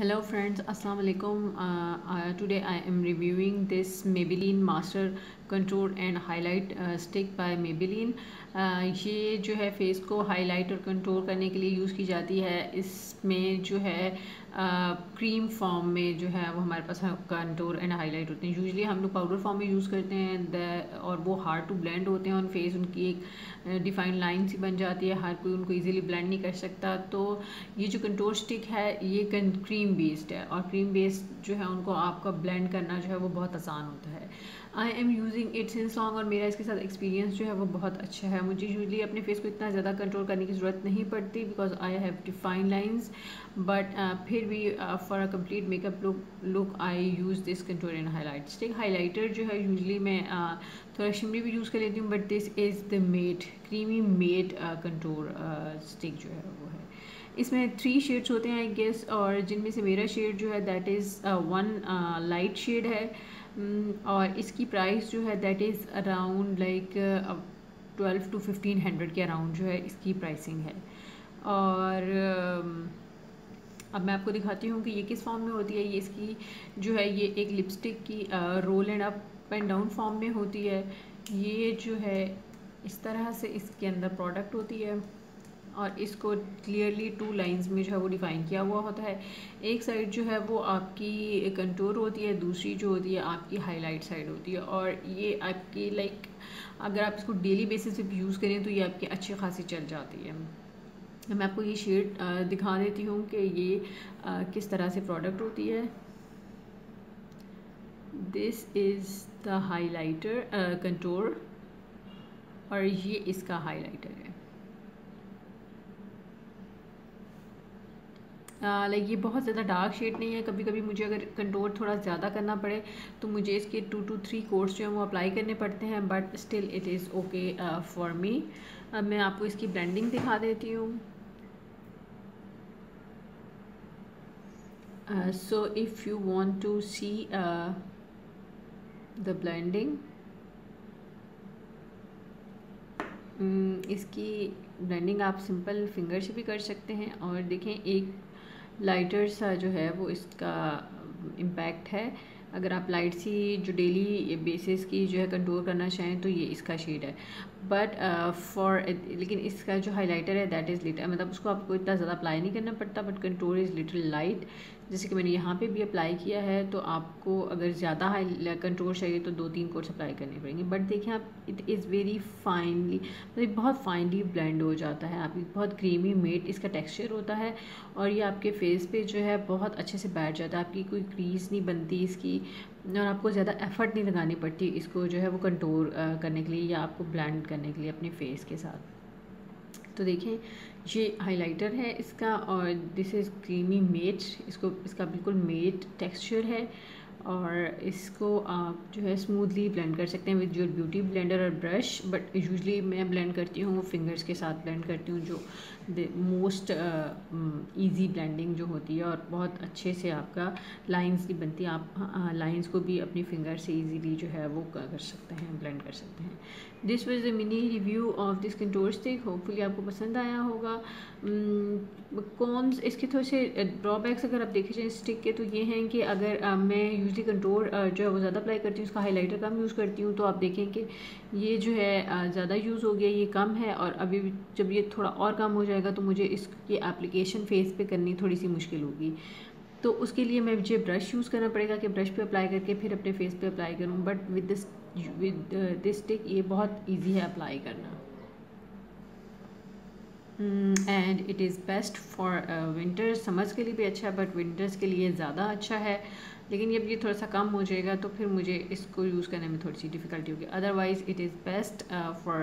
hello friends. Assalamu alaikum uh, uh, today i am reviewing this maybelline master contour and highlight stick by uh, ये जो है face को highlight और control करने के लिए यूज़ की जाती है। इसमें जो है क्रीम uh, फॉर्म में जो है वो हमारे पास कंटोर एंड हाईलाइट होते हैं। यूजली हम लोग पाउडर फॉर्म में यूज़ करते हैं। और वो हार्ड टू ब्लेंड होते हैं और फेस उनकी एक डिफाइंड लाइन सी बन जाती है। हर कोई उनको इजीली ब्लेंड नहीं कर सकता। तो ये जो कंटोर स्टिक है ये क्रीम बेस्ड है। और क्रीम बेस्ड जो है उनको आपका ब्लेंड करना जो है वो बहुत आसान होता है। I am using it since long और मेरा इसके साथ एक्सपीरियंस जो है वो बहुत अच्छा है। मुझे यूजली अपने फेस को इतना ज़्यादा कंट्रोल करने की ज़रूरत नहीं पड़ती because I have define lines but फिर भी for a complete makeup look look I use this contour and highlight stick highlighter जो है यूजली मैं uh, थोड़ा शिमली भी यूज़ कर लेती हूँ but this is the matte creamy matte contour stick जो है वो है। इसमें थ्री शेड्स होते हैं आई गेस और जिनमें से मेरा शेड जो है that is one light shade है। और इसकी प्राइस जो है that is around like twelve to fifteen hundred के अराउंड जो है इसकी प्राइसिंग है। और um, अब मैं आपको दिखाती हूँ कि ये किस फॉर्म में होती है। ये इसकी जो है ये एक लिपस्टिक की roll and up and down form में होती है। ये जो है इस तरह से इसके अंदर प्रोडक्ट होती है। और इसको क्लियरली टू लाइंस में जो है वो डिफ़ाइन किया हुआ होता है। एक साइड जो है वो आपकी कंटूर होती है दूसरी जो होती है आपकी हाईलाइट साइड होती है। और ये आपकी लाइक अगर आप इसको डेली बेसिस पे यूज़ करें तो ये आपकी अच्छी खासी चल जाती है। मैं आपको ये शेड दिखा देती हूँ कि ये आ, किस तरह से प्रोडक्ट होती है। This is the highlighter contour और ये इसका हाईलाइटर है। लाइक ये बहुत ज़्यादा डार्क शेड नहीं है। कभी कभी मुझे अगर कंट्रोल थोड़ा ज़्यादा करना पड़े तो मुझे इसके टू टू थ्री कोर्स जो हैं वो अप्लाई करने पड़ते हैं but still it is okay for me अब मैं आपको इसकी ब्लेंडिंग दिखा देती हूँ। So if you want to see the blending इसकी ब्लेंडिंग आप सिंपल फिंगर से भी कर सकते हैं और देखें, एक लाइटर सा जो है, वो इसका इम्पैक्ट है। अगर आप लाइट सी जो डेली बेसिस की जो है कंट्रोल करना चाहें तो ये इसका शेड है। बट फॉर uh, लेकिन इसका जो हाइलाइटर है दैट इज़ लिटर मतलब उसको आपको इतना ज़्यादा अप्लाई नहीं करना पड़ता but contour is little light जैसे कि मैंने यहाँ पे भी अप्लाई किया है तो आपको अगर ज़्यादा हाई कंट्रोल चाहिए तो दो तीन कोर्स अप्लाई करने पड़ेंगे. बट देखिए आप इट इज़ वेरी फाइनली मतलब बहुत फाइनली ब्लेंड हो जाता है. आपकी बहुत क्रीमी मेट इसका टेक्सचर होता है और ये आपके फेस पे जो है बहुत अच्छे से बैठ जाता है. आपकी कोई क्रीज नहीं बनती इसकी. और आपको ज़्यादा एफ़र्ट नहीं लगानी पड़ती इसको जो है वो कंट्रोल करने के लिए या आपको ब्लेंड करने के लिए अपने फेस के साथ। तो देखें, ये हाइलाइटर है इसका और दिस इज़ क्रीमी मेट इसको, इसका बिल्कुल मेट टेक्सचर है। और इसको आप जो है स्मूथली ब्लेंड कर सकते हैं विद योर ब्यूटी ब्लेंडर और ब्रश बट यूजली मैं ब्लेंड करती हूँ फिंगर्स के साथ ब्लेंड करती हूँ जो मोस्ट इजी ब्लेंडिंग जो होती है और बहुत अच्छे से आपका लाइंस की बनती है। आप लाइंस को भी अपनी फिंगर से इजीली जो है वो कर सकते हैं ब्लेंड कर सकते हैं। This was the mini review of this contour stick hopefully आपको पसंद आया होगा। कौन hmm, इसके थोड़े से ड्रॉबैक्स अगर आप देखे जाए स्टिक के तो ये हैं कि अगर आ, मैं यूजली कंट्रोल जो है वो ज़्यादा अप्लाई करती हूँ, उसका हाईलाइटर कम यूज़ करती हूँ तो आप देखें कि ये जो है ज़्यादा यूज़ हो गया, ये कम है और अभी जब ये थोड़ा और कम हो जाएगा तो मुझे इसकी एप्लीकेशन फेस पे करनी थोड़ी सी मुश्किल होगी। तो उसके लिए मैं मुझे ब्रश यूज़ करना पड़ेगा कि ब्रश पे अप्लाई करके फिर अपने फेस पे अप्लाई करूँ but with this with this stick ये बहुत ईजी है अप्लाई करना। And it is best for winter summers के लिए भी अच्छा है बट विंटर्स के लिए ज़्यादा अच्छा है। लेकिन जब ये थोड़ा सा कम हो जाएगा तो फिर मुझे इसको यूज़ करने में थोड़ी सी डिफ़िकल्टी होगी otherwise it is best for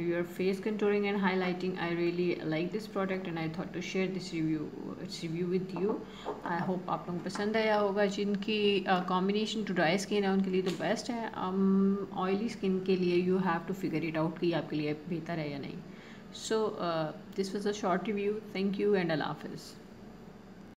your face contouring and highlighting I really like this product and I thought to share this review review with you I hope आप लोगों को पसंद आया होगा। जिनकी कॉम्बिनेशन टू ड्राई स्किन है उनके लिए तो बेस्ट है। ऑयली um, स्किन के लिए you have to figure it out कि आपके लिए बेहतर है या नहीं। So this was a short review thank you and अल हाफिज़